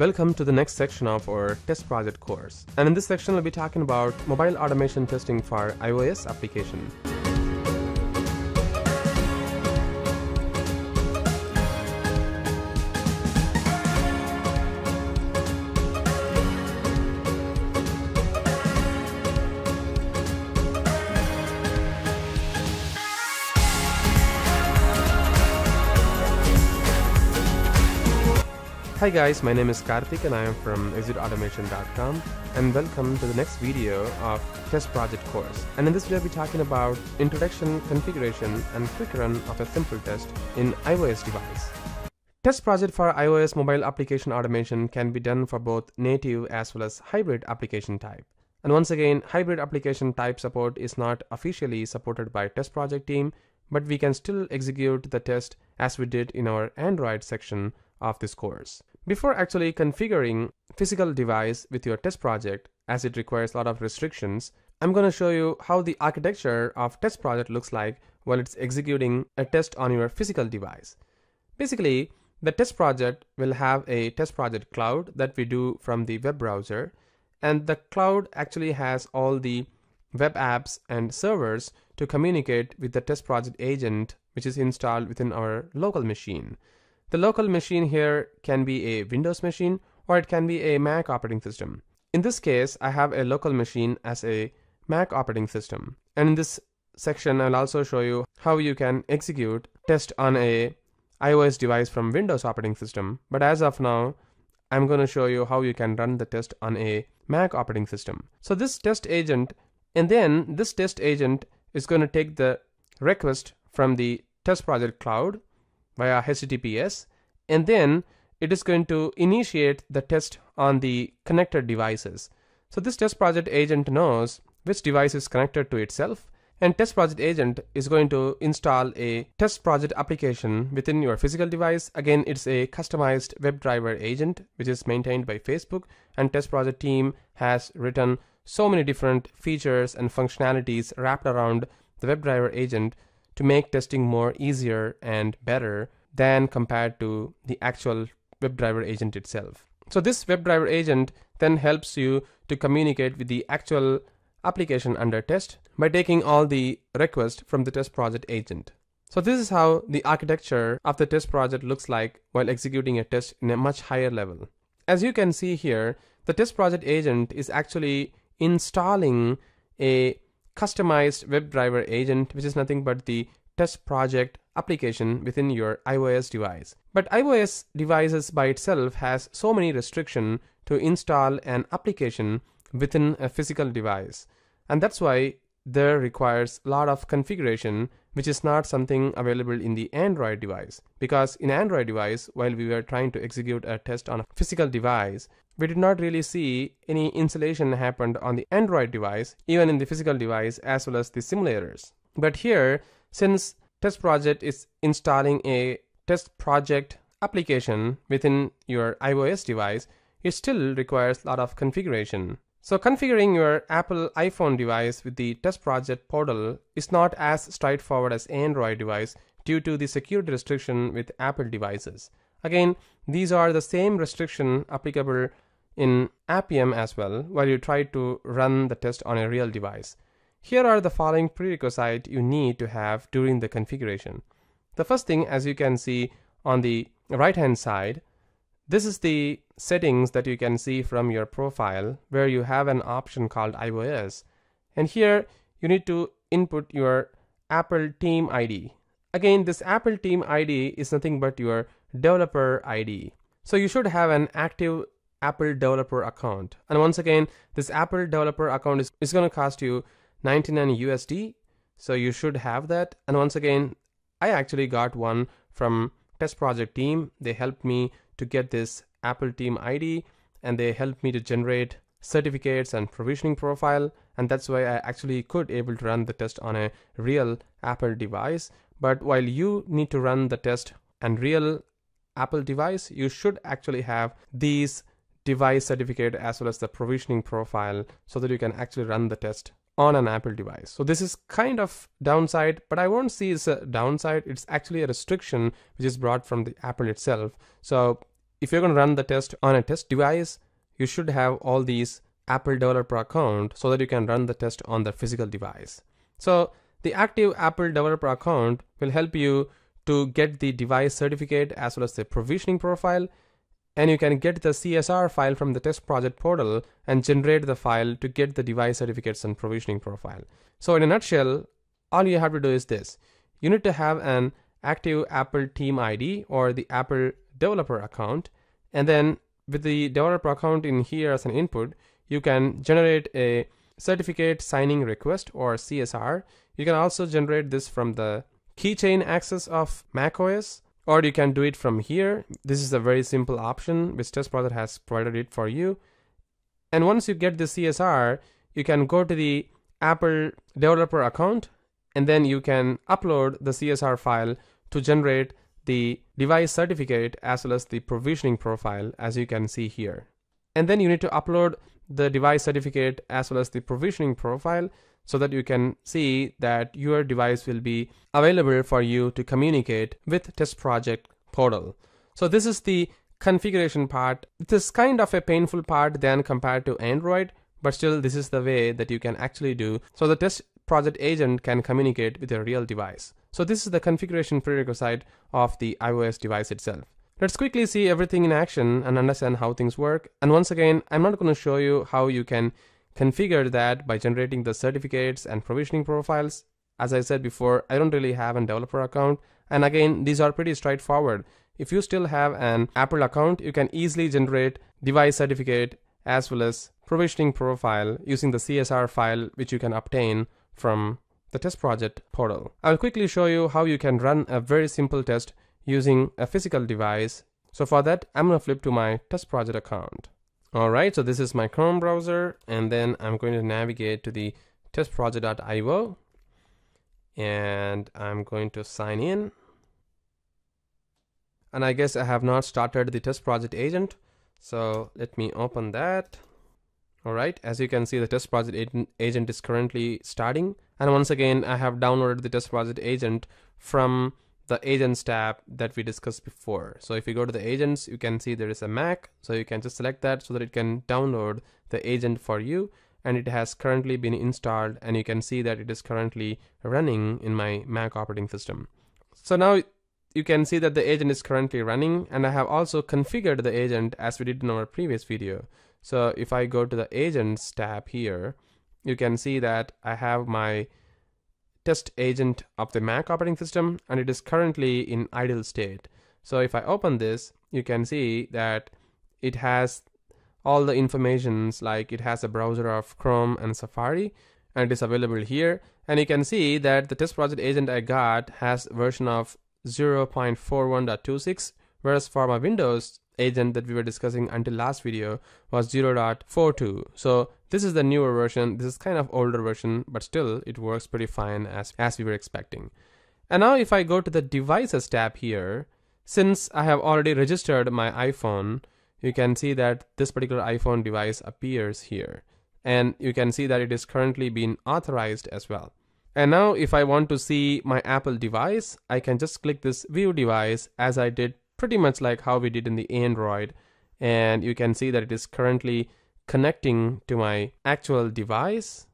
Welcome to the next section of our test project course. And in this section, we'll be talking about mobile automation testing for iOS application. Hi guys, my name is Karthik and I am from executeautomation.com and welcome to the next video of test project course. And in this video I'll be talking about introduction, configuration and quick run of a simple test in iOS device. Test project for iOS mobile application automation can be done for both native as well as hybrid application type. And once again, hybrid application type support is not officially supported by test project team, but we can still execute the test as we did in our Android section of this course. Before actually configuring physical device with your test project, as it requires a lot of restrictions, I'm going to show you how the architecture of test project looks like while it's executing a test on your physical device. Basically, the test project will have a test project cloud that we do from the web browser, and the cloud actually has all the web apps and servers to communicate with the test project agent which is installed within our local machine. The local machine here can be a Windows machine or it can be a Mac operating system. In this case, I have a local machine as a Mac operating system. And in this section, I'll also show you how you can execute test on a iOS device from Windows operating system. But as of now, I'm going to show you how you can run the test on a Mac operating system. So this test agent, and then this test agent is going to take the request from the test project cloud via HTTPS and then it is going to initiate the test on the connected devices. So this test project agent knows which device is connected to itself and test project agent is going to install a test project application within your physical device again it's a customized WebDriver agent which is maintained by facebook and test project team has written so many different features and functionalities wrapped around the WebDriver agent to make testing more easier and better than compared to the actual WebDriver agent itself. So this WebDriver agent then helps you to communicate with the actual application under test by taking all the requests from the test project agent. So this is how the architecture of the test project looks like while executing a test in a much higher level. As you can see here, the test project agent is actually installing a customized WebDriver agent, which is nothing but the test project application within your iOS device. But iOS devices by itself has so many restriction to install an application within a physical device. And that's why there requires a lot of configuration which is not something available in the Android device. Because in Android device while we were trying to execute a test on a physical device we did not really see any installation happened on the Android device even in the physical device as well as the simulators. But here since test project is installing a test project application within your iOS device it still requires a lot of configuration so configuring your Apple iPhone device with the test project portal is not as straightforward as Android device due to the security restriction with Apple devices. Again, these are the same restriction applicable in Appium as well while you try to run the test on a real device. Here are the following prerequisites you need to have during the configuration. The first thing as you can see on the right hand side this is the settings that you can see from your profile where you have an option called iOS. And here you need to input your Apple Team ID. Again, this Apple Team ID is nothing but your developer ID. So you should have an active Apple developer account. And once again, this Apple developer account is, is going to cost you 99 USD. So you should have that. And once again, I actually got one from test project team. They helped me to get this Apple Team ID and they helped me to generate certificates and provisioning profile and that's why I actually could able to run the test on a real Apple device but while you need to run the test on real Apple device you should actually have these device certificate as well as the provisioning profile so that you can actually run the test on an Apple device. So this is kind of downside, but I won't see it's a downside. It's actually a restriction which is brought from the Apple itself. So if you're going to run the test on a test device, you should have all these Apple developer account so that you can run the test on the physical device. So the active Apple developer account will help you to get the device certificate as well as the provisioning profile and you can get the CSR file from the test project portal and generate the file to get the device certificates and provisioning profile. So in a nutshell, all you have to do is this. You need to have an active Apple team ID or the Apple developer account and then with the developer account in here as an input, you can generate a certificate signing request or CSR. You can also generate this from the keychain access of macOS or you can do it from here. This is a very simple option which Test Project has provided it for you. And once you get the CSR, you can go to the Apple developer account and then you can upload the CSR file to generate the device certificate as well as the provisioning profile as you can see here. And then you need to upload the device certificate as well as the provisioning profile so that you can see that your device will be available for you to communicate with test project portal. So this is the configuration part. This is kind of a painful part than compared to Android, but still this is the way that you can actually do. So the test project agent can communicate with a real device. So this is the configuration prerequisite of the iOS device itself. Let's quickly see everything in action and understand how things work. And once again, I'm not going to show you how you can configure that by generating the certificates and provisioning profiles. As I said before, I don't really have a developer account. And again, these are pretty straightforward. If you still have an Apple account, you can easily generate device certificate as well as provisioning profile using the CSR file which you can obtain from the test project portal. I'll quickly show you how you can run a very simple test using a physical device. So for that, I'm going to flip to my test project account. Alright, so this is my Chrome browser and then I'm going to navigate to the testproject.io and I'm going to sign in. And I guess I have not started the test project agent. So let me open that. Alright, as you can see the test project agent is currently starting. And once again, I have downloaded the test project agent from the agents tab that we discussed before. So if you go to the agents, you can see there is a Mac. So you can just select that so that it can download the agent for you. And it has currently been installed and you can see that it is currently running in my Mac operating system. So now you can see that the agent is currently running and I have also configured the agent as we did in our previous video. So if I go to the agents tab here, you can see that I have my test agent of the Mac operating system and it is currently in idle state. So if I open this, you can see that it has all the informations like it has a browser of Chrome and Safari and it is available here. And you can see that the test project agent I got has version of 0.41.26 whereas for my Windows agent that we were discussing until last video was 0.42. So this is the newer version. This is kind of older version, but still it works pretty fine as, as we were expecting. And now if I go to the devices tab here, since I have already registered my iPhone, you can see that this particular iPhone device appears here. And you can see that it is currently being authorized as well. And now if I want to see my Apple device, I can just click this view device as I did pretty much like how we did in the Android. And you can see that it is currently connecting to my actual device.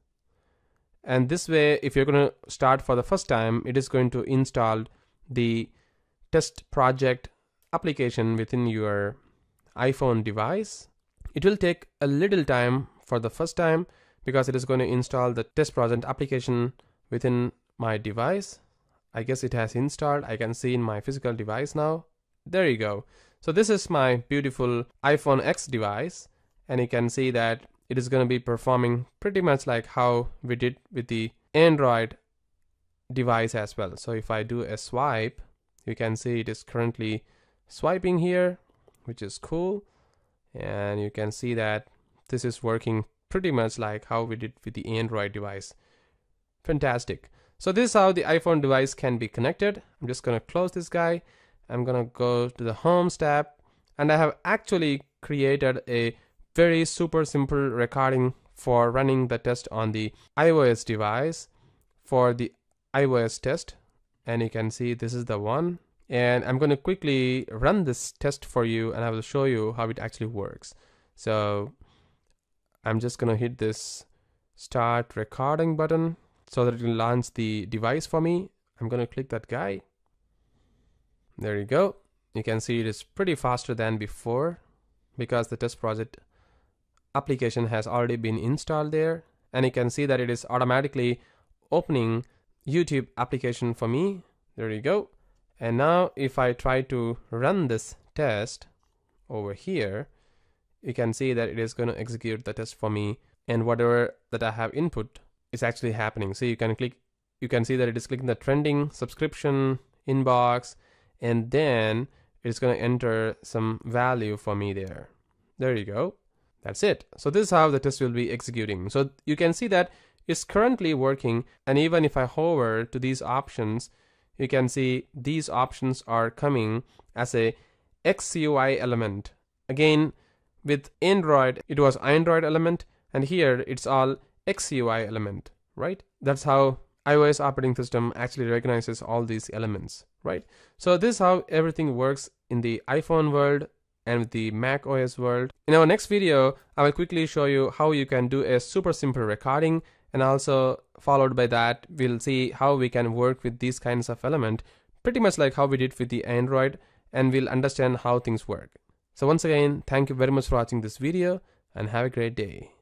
And this way, if you're going to start for the first time, it is going to install the test project application within your iPhone device. It will take a little time for the first time because it is going to install the test project application within my device. I guess it has installed. I can see in my physical device now. There you go. So this is my beautiful iPhone X device and you can see that it is going to be performing pretty much like how we did with the Android device as well. So if I do a swipe, you can see it is currently swiping here, which is cool. And you can see that this is working pretty much like how we did with the Android device. Fantastic. So this is how the iPhone device can be connected. I'm just going to close this guy I'm gonna go to the Homes tab and I have actually created a very super simple recording for running the test on the iOS device for the iOS test. And you can see this is the one. And I'm going to quickly run this test for you and I will show you how it actually works. So I'm just going to hit this start recording button so that it will launch the device for me. I'm going to click that guy there you go. You can see it is pretty faster than before because the test project application has already been installed there. And you can see that it is automatically opening YouTube application for me. There you go. And now if I try to run this test over here you can see that it is going to execute the test for me. And whatever that I have input is actually happening. So you can click you can see that it is clicking the trending subscription inbox and then it's going to enter some value for me there. There you go. That's it. So this is how the test will be executing. So you can see that it's currently working and even if I hover to these options you can see these options are coming as a XCUI element. Again with Android it was Android element and here it's all XCUI element right? That's how iOS operating system actually recognizes all these elements right so this is how everything works in the iPhone world and the Mac OS world. In our next video, I will quickly show you how you can do a super simple recording and also followed by that, we'll see how we can work with these kinds of element pretty much like how we did with the Android and we'll understand how things work. So once again, thank you very much for watching this video and have a great day.